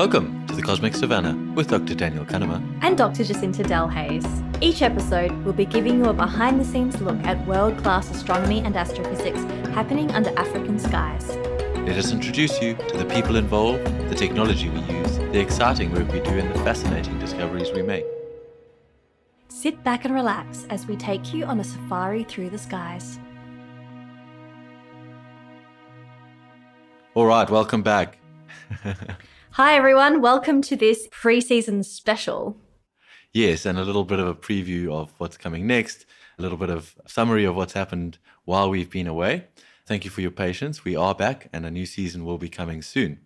Welcome to the Cosmic Savannah with Dr. Daniel Cunnama and Dr. Jacinta Delhaize. Each episode, we'll be giving you a behind the scenes look at world class astronomy and astrophysics happening under African skies. Let us introduce you to the people involved, the technology we use, the exciting work we do, and the fascinating discoveries we make. Sit back and relax as we take you on a safari through the skies. All right, welcome back. Hi, everyone. Welcome to this pre season special. Yes, and a little bit of a preview of what's coming next, a little bit of summary of what's happened while we've been away. Thank you for your patience. We are back, and a new season will be coming soon.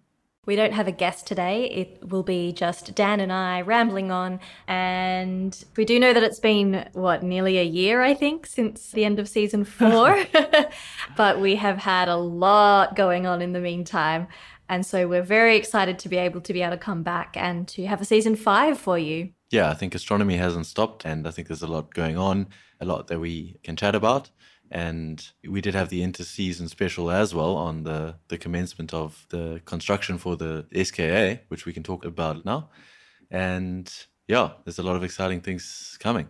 We don't have a guest today. It will be just Dan and I rambling on. And we do know that it's been, what, nearly a year, I think, since the end of season four. but we have had a lot going on in the meantime. And so we're very excited to be able to be able to come back and to have a season five for you. Yeah, I think astronomy hasn't stopped, and I think there's a lot going on, a lot that we can chat about. And we did have the inter-season special as well on the, the commencement of the construction for the SKA, which we can talk about now. And yeah, there's a lot of exciting things coming.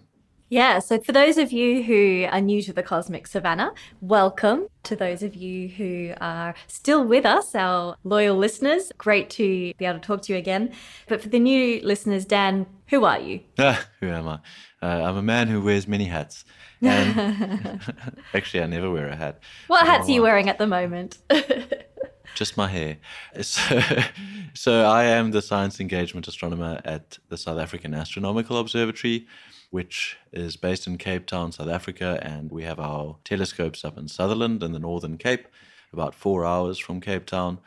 Yeah, so for those of you who are new to the Cosmic Savannah, welcome. To those of you who are still with us, our loyal listeners, great to be able to talk to you again. But for the new listeners, Dan, who are you? who am I? Uh, I'm a man who wears many hats. And actually, I never wear a hat. What hats are you wearing at the moment? just my hair. So, so I am the science engagement astronomer at the South African Astronomical Observatory which is based in Cape Town, South Africa, and we have our telescopes up in Sutherland in the Northern Cape, about four hours from Cape Town.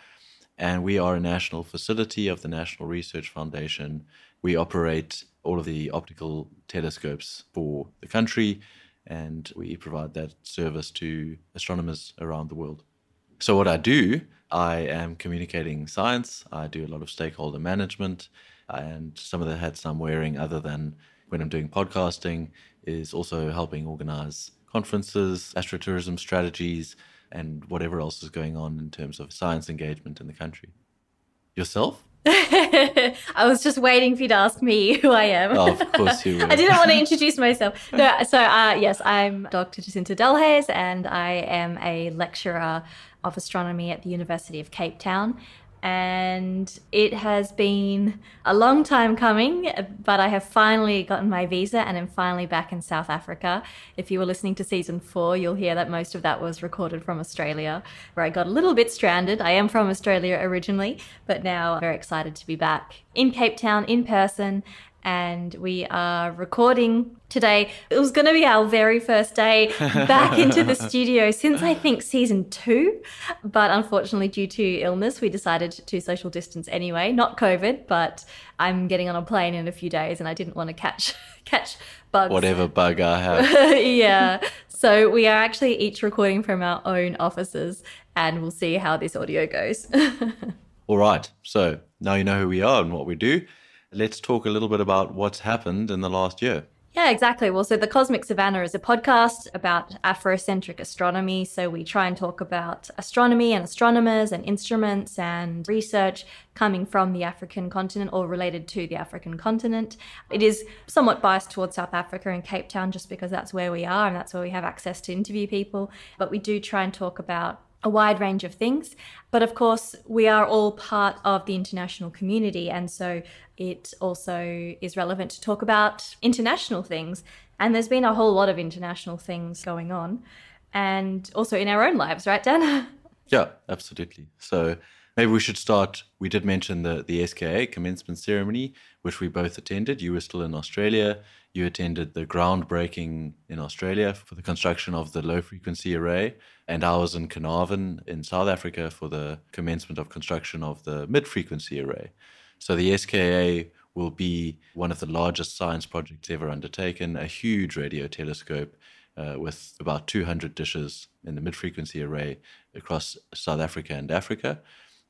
And we are a national facility of the National Research Foundation. We operate all of the optical telescopes for the country, and we provide that service to astronomers around the world. So, what I do, I am communicating science, I do a lot of stakeholder management, and some of the hats I'm wearing, other than when I'm doing podcasting is also helping organize conferences, astrotourism strategies, and whatever else is going on in terms of science engagement in the country. Yourself? I was just waiting for you to ask me who I am. Oh, of course you I didn't want to introduce myself. No, so uh, yes, I'm Dr. Jacinta Delhaize, and I am a lecturer of astronomy at the University of Cape Town and it has been a long time coming, but I have finally gotten my visa and am finally back in South Africa. If you were listening to season four, you'll hear that most of that was recorded from Australia, where I got a little bit stranded. I am from Australia originally, but now I'm very excited to be back in Cape Town in person and we are recording today. It was going to be our very first day back into the studio since I think season two. But unfortunately, due to illness, we decided to social distance anyway. Not COVID, but I'm getting on a plane in a few days and I didn't want to catch catch bugs. Whatever bug I have. yeah. So we are actually each recording from our own offices and we'll see how this audio goes. All right. So now you know who we are and what we do let's talk a little bit about what's happened in the last year. Yeah, exactly. Well, so the Cosmic Savannah is a podcast about Afrocentric astronomy. So we try and talk about astronomy and astronomers and instruments and research coming from the African continent or related to the African continent. It is somewhat biased towards South Africa and Cape Town just because that's where we are and that's where we have access to interview people. But we do try and talk about a wide range of things. But of course, we are all part of the international community. And so it also is relevant to talk about international things. And there's been a whole lot of international things going on. And also in our own lives, right, Dan? yeah, absolutely. So maybe we should start. We did mention the, the SKA commencement ceremony, which we both attended. You were still in Australia. You attended the groundbreaking in Australia for the construction of the low frequency array. And I was in Carnarvon in South Africa for the commencement of construction of the mid frequency array. So the SKA will be one of the largest science projects ever undertaken, a huge radio telescope uh, with about 200 dishes in the mid frequency array across South Africa and Africa,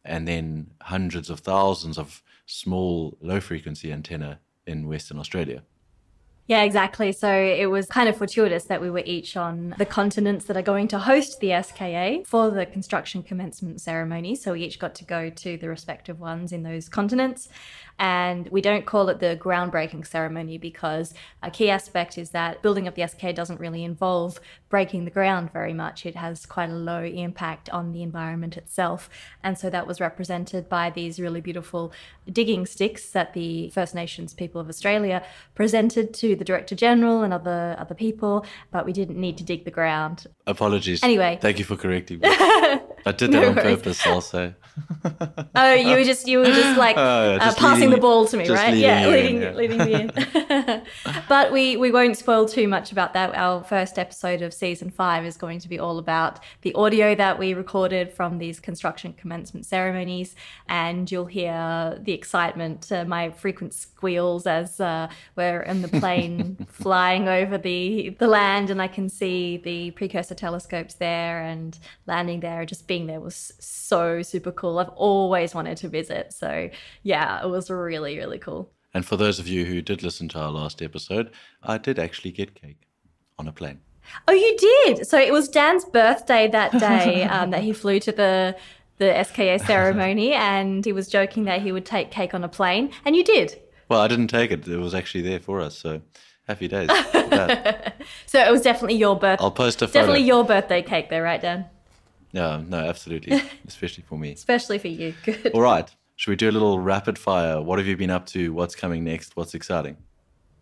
and then hundreds of thousands of small low frequency antenna in Western Australia. Yeah, exactly. So it was kind of fortuitous that we were each on the continents that are going to host the SKA for the construction commencement ceremony. So we each got to go to the respective ones in those continents. And we don't call it the groundbreaking ceremony because a key aspect is that building of the SKA doesn't really involve breaking the ground very much. It has quite a low impact on the environment itself. And so that was represented by these really beautiful digging sticks that the First Nations people of Australia presented to the Director General and other other people, but we didn't need to dig the ground. Apologies. Anyway. Thank you for correcting me. I did that No on worries. purpose, I'll say. Oh, you were just you were just like Oh, uh, just passing the ball to me, right? leading yeah, you in, leading yeah. leading me in. but we we won't spoil too much about that. Our first episode of season five is going to be all about the audio that we recorded from these construction commencement ceremonies, and you'll hear the excitement, uh, my frequent squeals as uh, we're in the plane flying over the the land, and I can see the precursor telescopes there and landing there. Just being there was so super cool. I've always wanted to visit, so yeah, it was really really cool. And for those of you who did listen to our last episode, I did actually get cake on a plane. Oh, you did. So it was Dan's birthday that day um, that he flew to the the SKA ceremony, and he was joking that he would take cake on a plane, and you did. Well, I didn't take it. It was actually there for us. So happy days. So it was definitely your birthday. I'll post a photo. Definitely your birthday cake, though, right, Dan? Yeah, no, absolutely. Especially for me. Especially for you. Good. All right. Should we do a little rapid fire? What have you been up to? What's coming next? What's exciting?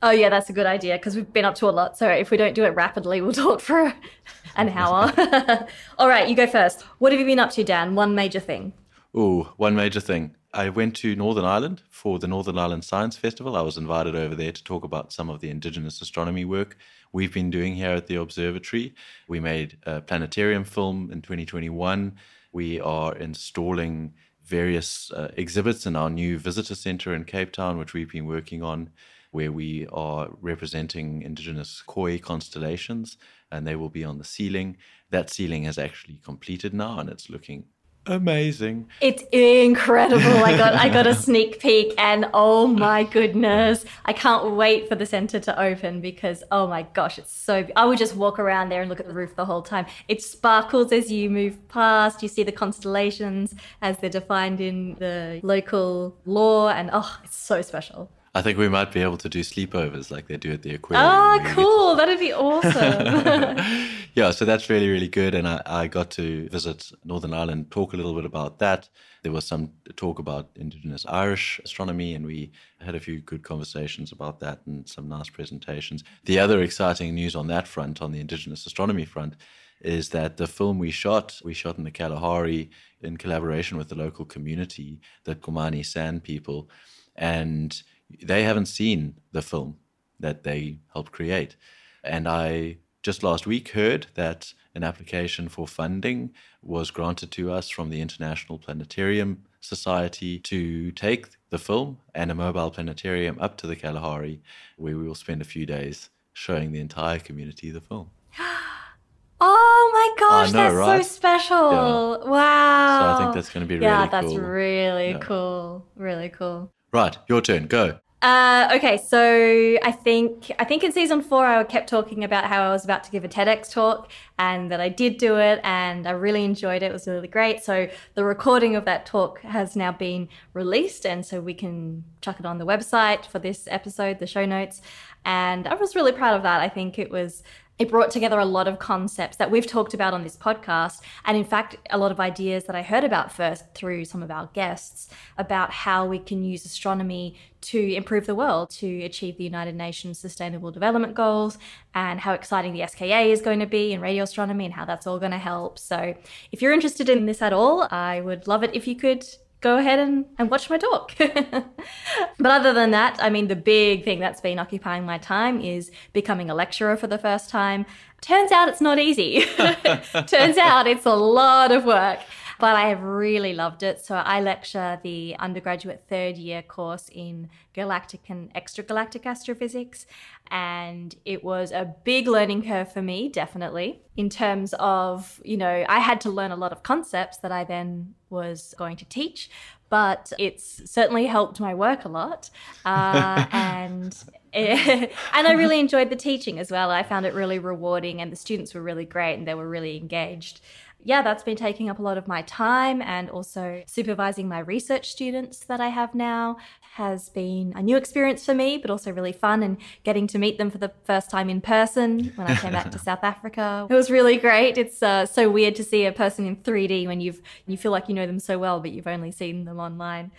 Oh yeah, that's a good idea because we've been up to a lot. So if we don't do it rapidly, we'll talk for an hour. All right, you go first. What have you been up to, Dan? One major thing. Ooh, one major thing. I went to Northern Ireland for the Northern Ireland Science Festival. I was invited over there to talk about some of the Indigenous astronomy work we've been doing here at the observatory. We made a planetarium film in 2021. We are installing various uh, exhibits in our new visitor center in Cape Town, which we've been working on, where we are representing Indigenous Khoi constellations, and they will be on the ceiling. That ceiling has actually completed now, and it's looking amazing. It's incredible. I got I got a sneak peek and oh my goodness. I can't wait for the center to open because oh my gosh, it's so I would just walk around there and look at the roof the whole time. It sparkles as you move past. You see the constellations as they're defined in the local lore and oh, it's so special. I think we might be able to do sleepovers like they do at the aquarium. Oh, get- cool. That'd be awesome. yeah, so that's really, really good. And I, I got to visit Northern Ireland, talk a little bit about that. There was some talk about Indigenous Irish astronomy, and we had a few good conversations about that and some nice presentations. The other exciting news on that front, on the Indigenous astronomy front, is that the film we shot, we shot in the Kalahari in collaboration with the local community, the Khomani San people, and they haven't seen the film that they helped create. And I just last week heard that an application for funding was granted to us from the International Planetarium Society to take the film and a mobile planetarium up to the Kalahari, where we will spend a few days showing the entire community the film. Oh my gosh, know, that's right? so special. Wow. So I think that's going to be really Yeah, that's cool. really Yeah. cool. Really cool. Right, your turn. Go. Uh, okay, so I think I think in season four I kept talking about how I was about to give a TEDx talk and that I did do it and I really enjoyed it. It was really great. So the recording of that talk has now been released and so we can chuck it on the website for this episode, the show notes. And I was really proud of that. I think it was it brought together a lot of concepts that we've talked about on this podcast. And in fact, a lot of ideas that I heard about first through some of our guests about how we can use astronomy to improve the world, to achieve the United Nations Sustainable Development Goals, and how exciting the SKA is going to be in radio astronomy and how that's all going to help. So if you're interested in this at all, I would love it if you could go ahead and, and watch my talk. but other than that, I mean, the big thing that's been occupying my time is becoming a lecturer for the first time. Turns out it's not easy. Turns out it's a lot of work. But I have really loved it. So I lecture the undergraduate third year course in galactic and extragalactic astrophysics. And it was a big learning curve for me, definitely, in terms of, you know, I had to learn a lot of concepts that I then was going to teach, but it's certainly helped my work a lot. Uh, and and I really enjoyed the teaching as well. I found it really rewarding, and the students were really great and they were really engaged. Yeah, that's been taking up a lot of my time, and also supervising my research students that I have now has been a new experience for me, but also really fun. And getting to meet them for the first time in person when I came back to South Africa, it was really great. It's uh, so weird to see a person in 3D when you've you feel like you know them so well, but you've only seen them online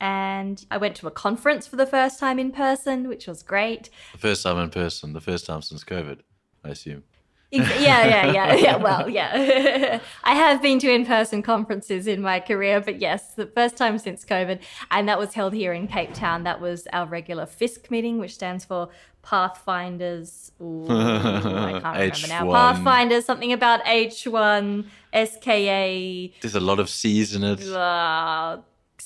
and I went to a conference for the first time in person, which was great. The first time in person, the first time since COVID, I assume. yeah, yeah, yeah, yeah. Well, yeah. I have been to in person conferences in my career, but yes, the first time since COVID. And that was held here in Cape Town. That was our regular PHISCC meeting, which stands for Pathfinders. Ooh, I can't remember now. Pathfinders, something about H1, SKA. There's a lot of C's in it. Uh,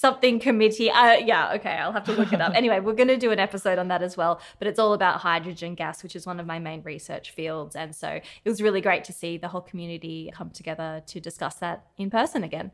something committee. Uh, yeah, okay, I'll have to look it up. anyway, we're going to do an episode on that as well, but it's all about hydrogen gas, which is one of my main research fields. And so it was really great to see the whole community come together to discuss that in person again.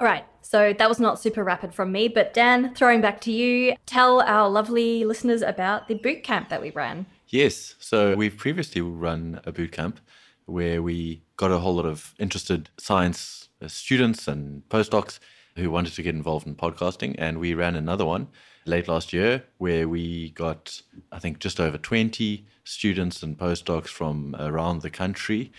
All right, so that was not super rapid from me, but Dan, throwing back to you, tell our lovely listeners about the boot camp that we ran. Yes, so we've previously run a boot camp where we got a whole lot of interested science students and postdocs who wanted to get involved in podcasting. And we ran another one late last year where we got, I think, just over 20 students and postdocs from around the country.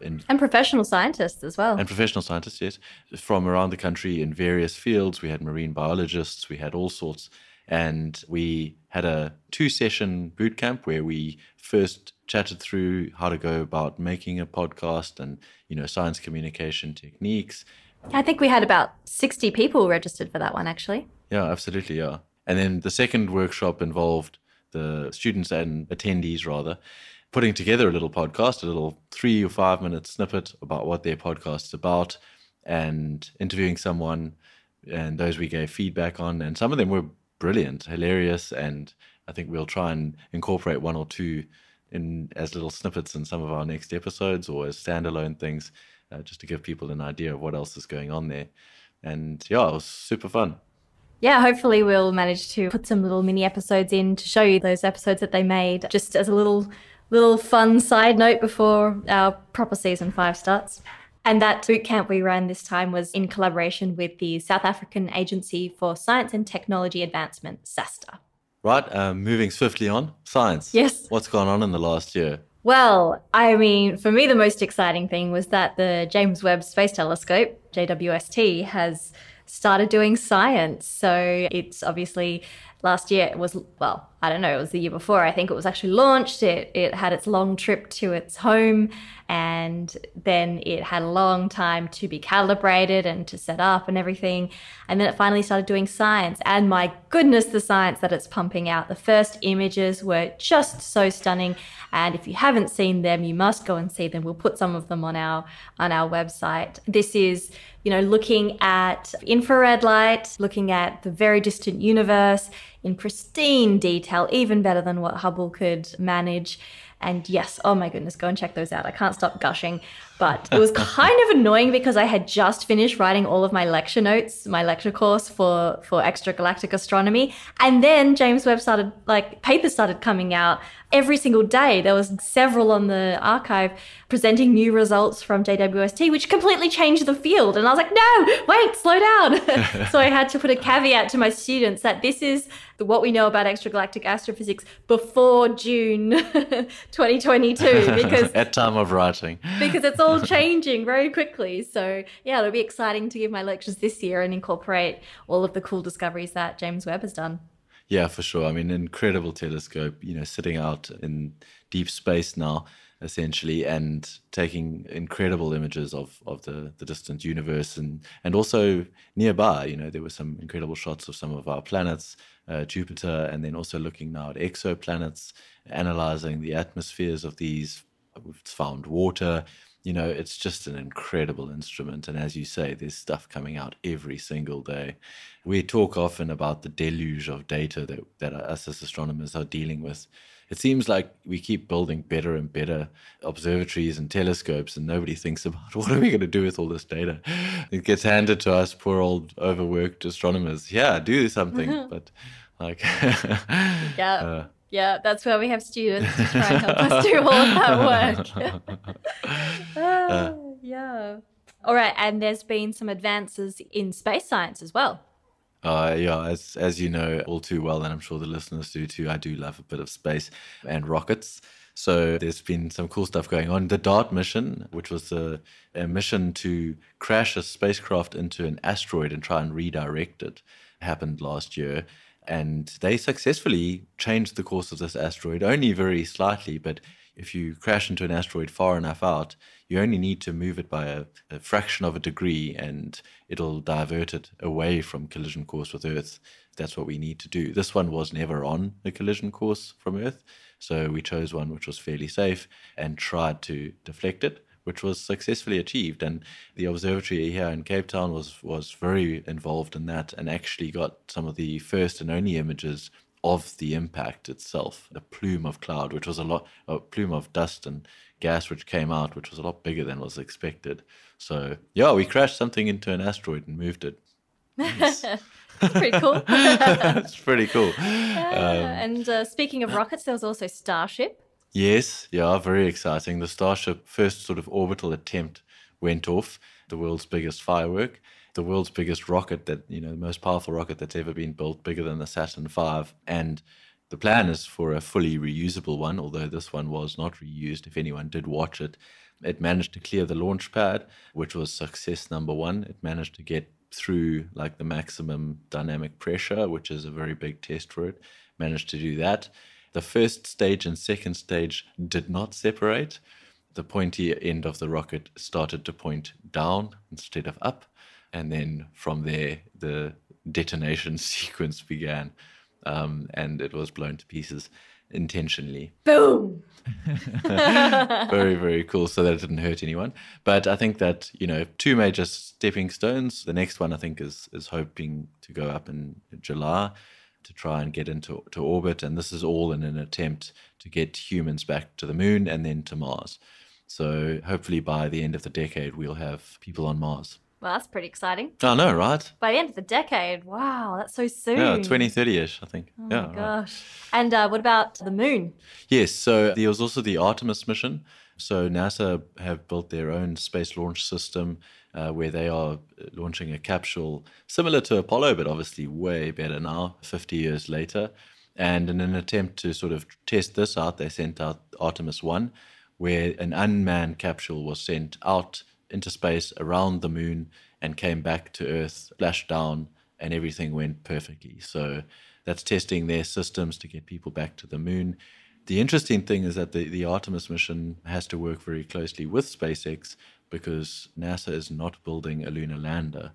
In, and professional scientists as well. And professional scientists, yes, from around the country in various fields. We had marine biologists, we had all sorts. And we had a two session boot camp where we first chatted through how to go about making a podcast and, you know, science communication techniques. I think we had about 60 people registered for that one, actually. Yeah, absolutely. Yeah. And then the second workshop involved the students and attendees, rather, putting together a little podcast, a little three or five minute snippet about what their podcast's about and interviewing someone. And those we gave feedback on. And some of them were brilliant, hilarious. And I think we'll try and incorporate one or two in as little snippets in some of our next episodes or as standalone things uh, just to give people an idea of what else is going on there. And yeah, it was super fun. Yeah, hopefully we'll manage to put some little mini episodes in to show you those episodes that they made, just as a little little fun side note before our proper season five starts. And that boot camp we ran this time was in collaboration with the South African Agency for Science and Technology Advancement, SAASTA. Right, um, moving swiftly on, science. Yes. What's gone on in the last year? Well, I mean, for me, the most exciting thing was that the James Webb Space Telescope, JWST, has started doing science. So it's obviously last year it was well i don't know it was the year before i think it was actually launched it it had its long trip to its home and then it had a long time to be calibrated and to set up and everything. And then it finally started doing science. And my goodness the science that it's pumping out. The first images were just so stunning. And if you haven't seen them you must go and see them. We'll put some of them on our on our website. This is you know looking at infrared light looking at the very distant universe in pristine detail, even better than what Hubble could manage. And yes, oh my goodness, go and check those out. I can't stop gushing. But it was kind of annoying because I had just finished writing all of my lecture notes, my lecture course for, for extragalactic astronomy. And then James Webb started, like, papers started coming out every single day. There was several on the arXiv presenting new results from JWST, which completely changed the field. And I was like, no, wait, slow down. so I had to put a caveat to my students that this is what we know about extragalactic astrophysics before June 2022 because at time of writing because it's all changing very quickly. So yeah, it'll be exciting to give my lectures this year and incorporate all of the cool discoveries that James Webb has done. Yeah, for sure. I mean, incredible telescope, you know, sitting out in deep space now, essentially, and taking incredible images of, of the, the distant universe and, and also nearby. You know, there were some incredible shots of some of our planets, uh, Jupiter, and then also looking now at exoplanets, analyzing the atmospheres of these. We've found water, you know, it's just an incredible instrument. And as you say, there's stuff coming out every single day. We talk often about the deluge of data that, that us as astronomers are dealing with. It seems like we keep building better and better observatories and telescopes, and nobody thinks about what are we going to do with all this data. It gets handed to us, poor old overworked astronomers. Yeah, do something, but like, yeah. Uh, Yeah, that's where we have students to try and help us do all of that work. Ah, yeah. All right, and there's been some advances in space science as well. Uh, yeah, as as you know all too well, and I'm sure the listeners do too. I do love a bit of space and rockets. So there's been some cool stuff going on. The DART mission, which was a, a mission to crash a spacecraft into an asteroid and try and redirect it, happened last year. And they successfully changed the course of this asteroid, only very slightly, but if you crash into an asteroid far enough out, you only need to move it by a, a, fraction of a degree and it'll divert it away from collision course with Earth. That's what we need to do. This one was never on a collision course from Earth, so we chose one which was fairly safe and tried to deflect it, which was successfully achieved. And the observatory here in Cape Town was was very involved in that and actually got some of the first and only images of the impact itself, a plume of cloud, which was a lot, a plume of dust and gas which came out, which was a lot bigger than was expected. So yeah, we crashed something into an asteroid and moved it. Nice. pretty cool. it's pretty cool. Um, and uh, speaking of rockets, there was also Starship. Yes, yeah, very exciting. The Starship first sort of orbital attempt went off, the world's biggest firework the world's biggest rocket that you know the most powerful rocket that's ever been built, bigger than the Saturn V, and the plan is for a fully reusable one. Although this one was not reused, if anyone did watch it, it managed to clear the launch pad, which was success number one. It managed to get through like the maximum dynamic pressure, which is a very big test for it. Managed to do that. The first stage and second stage did not separate. The pointy end of the rocket started to point down instead of up and then from there the detonation sequence began, um, and it was blown to pieces intentionally. Boom. very very cool. So that it didn't hurt anyone. But I think that you know two major stepping stones. The next one I think is is hoping to go up in July to try and get into to orbit, and this is all in an attempt to get humans back to the moon and then to Mars. So hopefully by the end of the decade we'll have people on Mars. Well, that's pretty exciting. I know, right? By the end of the decade, wow, that's so soon. Yeah, 2030-ish, I think. Oh yeah, my gosh. Right. And uh, what about the moon? Yes, so there was also the Artemis mission. So NASA have built their own space launch system uh, where they are launching a capsule similar to Apollo, but obviously way better now, 50 years later. And in an attempt to sort of test this out, they sent out Artemis 1, where an unmanned capsule was sent out into space around the moon and came back to Earth, splashed down, and everything went perfectly. So that's testing their systems to get people back to the moon. The interesting thing is that the, the Artemis mission has to work very closely with SpaceX because NASA is not building a lunar lander.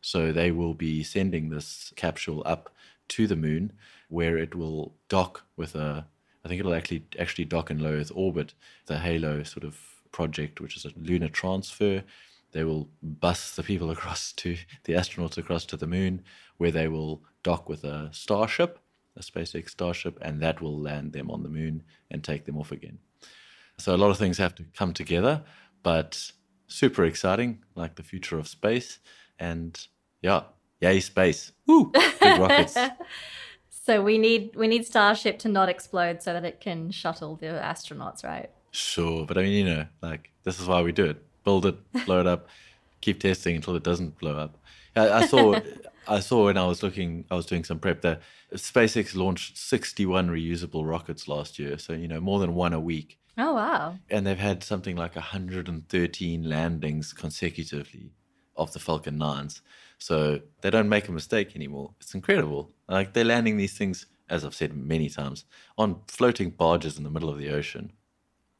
So they will be sending this capsule up to the moon where it will dock with a I think it'll actually actually dock in low Earth orbit, the Halo sort of project, which is a lunar transfer. They will bus the people across to the astronauts across to the moon, where they will dock with a starship, a SpaceX starship, and that will land them on the moon and take them off again. So a lot of things have to come together, but super exciting, like the future of space. And yeah, yay space! Woo! Big rockets. So we need we need Starship to not explode so that it can shuttle the astronauts, right? Sure, but I mean, you know, like this is why we do it: build it, blow it up, keep testing until it doesn't blow up. I, I saw, I saw when I was looking, I was doing some prep that SpaceX launched 61 reusable rockets last year, so you know more than one a week. Oh wow! And they've had something like 113 landings consecutively of the Falcon 9s. So they don't make a mistake anymore. It's incredible. Like they're landing these things, as I've said many times, on floating barges in the middle of the ocean.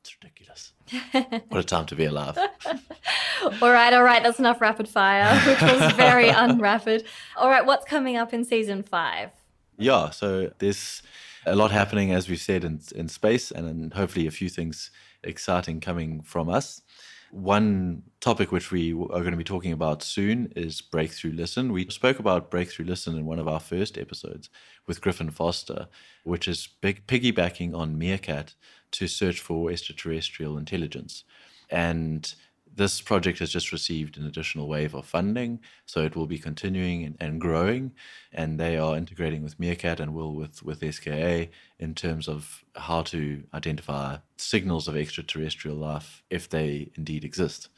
It's ridiculous. what a time to be alive. all right, all right. That's enough rapid fire, which was very unrapid. All right, what's coming up in season five? Yeah, so there's a lot happening, as we've said, in, in space, and hopefully a few things exciting coming from us. One topic which we are going to be talking about soon is Breakthrough Listen. We spoke about Breakthrough Listen in one of our first episodes with Griffin Foster, which is big, piggybacking on Meerkat to search for extraterrestrial intelligence. And this project has just received an additional wave of funding, so it will be continuing and, growing. And they are integrating with Meerkat and will with, with SKA in terms of how to identify signals of extraterrestrial life if they indeed exist.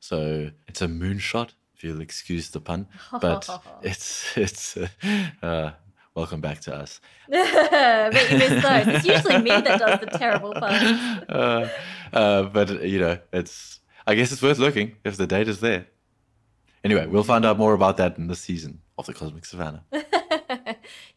So it's a moonshot, if you'll excuse the pun, but it's it's uh, welcome back to us. but you missed those. It's usually me that does the terrible puns. Uh, uh, but you know, it's I guess it's worth looking if the data's there. Anyway, we'll find out more about that in the season of the Cosmic Savannah.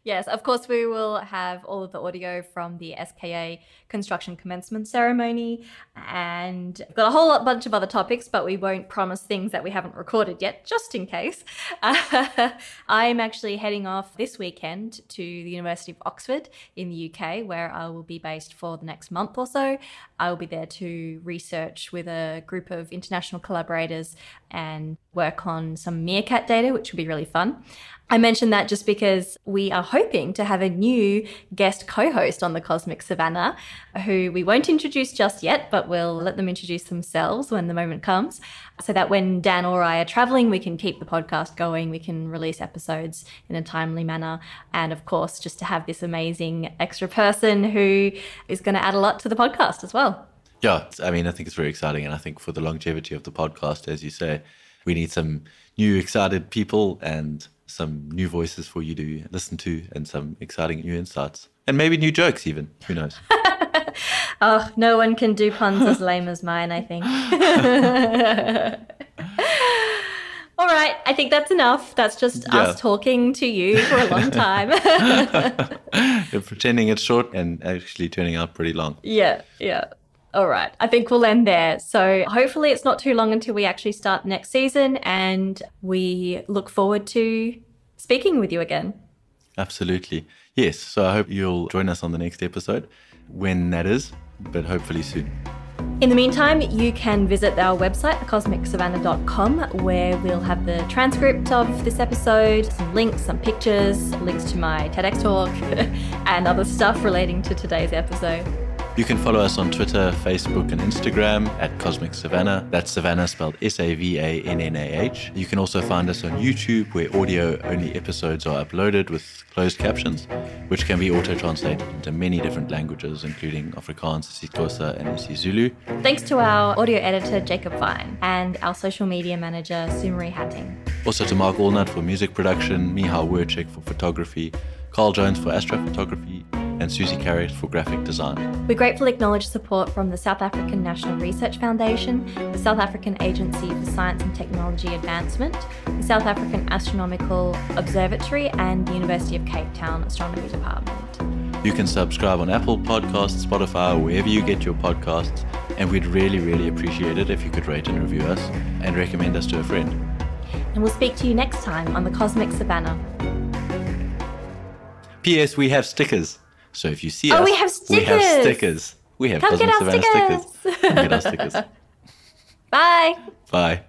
yes, of course, we will have all of the audio from the SKA construction commencement ceremony, and we've got a whole bunch of other topics, but we won't promise things that we haven't recorded yet, just in case. Uh, I'm actually heading off this weekend to the University of Oxford in the UK, where I will be based for the next month or so. I will be there to research with a group of international collaborators and work on some Meerkat data, which will be really fun. I mentioned that just because we are hoping to have a new guest co host on the Cosmic Savannah, who we won't introduce just yet, but we'll let them introduce themselves when the moment comes. So that when Dan or I are traveling, we can keep the podcast going, we can release episodes in a timely manner. And of course, just to have this amazing extra person who is going to add a lot to the podcast as well. Yeah, I mean, I think it's very exciting. And I think for the longevity of the podcast, as you say, we need some new, excited people and some new voices for you to listen to and some exciting new insights. And maybe new jokes, even. Who knows? oh, no one can do puns as lame as mine, I think. All right, I think that's enough. That's just yeah. us talking to you for a long time. Pretending it's short and actually turning out pretty long. Yeah, yeah. All right. I think we'll end there. So hopefully it's not too long until we actually start next season and we look forward to speaking with you again. Absolutely. Yes. So I hope you'll join us on the next episode when that is, but hopefully soon. In the meantime, you can visit our website, thecosmicsavannah.com, where we'll have the transcript of this episode, some links, some pictures, links to my TEDx talk, and other stuff relating to today's episode. You can follow us on Twitter, Facebook, and Instagram at Cosmic Savannah. That's Savannah spelled S A V A N N A H. You can also find us on YouTube, where audio only episodes are uploaded with closed captions, which can be auto translated into many different languages, including Afrikaans, isiXhosa, and isiZulu. Thanks to our audio editor, Jacob Vine, and our social media manager, Sumari Hatting. Also to Mark Allnut for music production, Mihal Wurchik for photography, Carl Jones for astrophotography, and Susie Carrot for graphic design. We gratefully acknowledge support from the South African National Research Foundation, the South African Agency for Science and Technology Advancement, the South African Astronomical Observatory, and the University of Cape Town Astronomy Department. You can subscribe on Apple Podcasts, Spotify, or wherever you get your podcasts, and we'd really, really appreciate it if you could rate and review us and recommend us to a friend. And we'll speak to you next time on the Cosmic Savannah. P.S. We have stickers. So if you see oh, us, we have stickers. We have stickers. We have Come get our stickers. stickers. Come get our stickers. Bye. Bye.